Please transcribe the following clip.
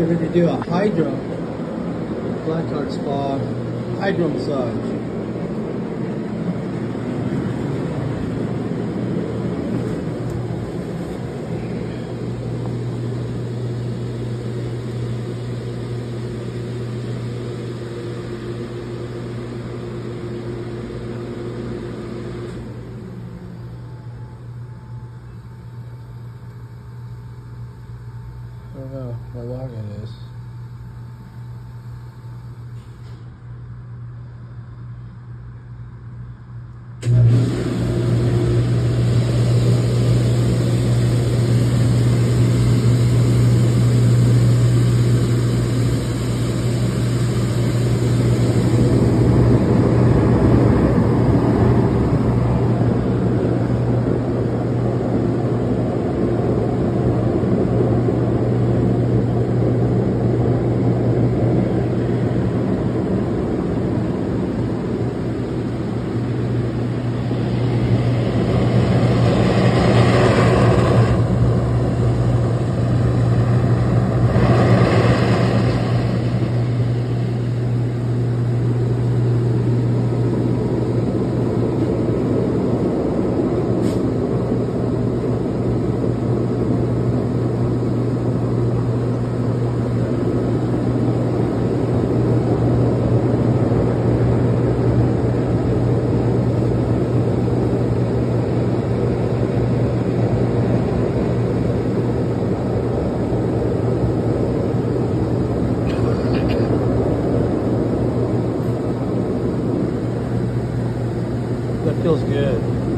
You're going to do a hydro, Blackheart Spa, hydro massage. Don't know what login is. That feels good.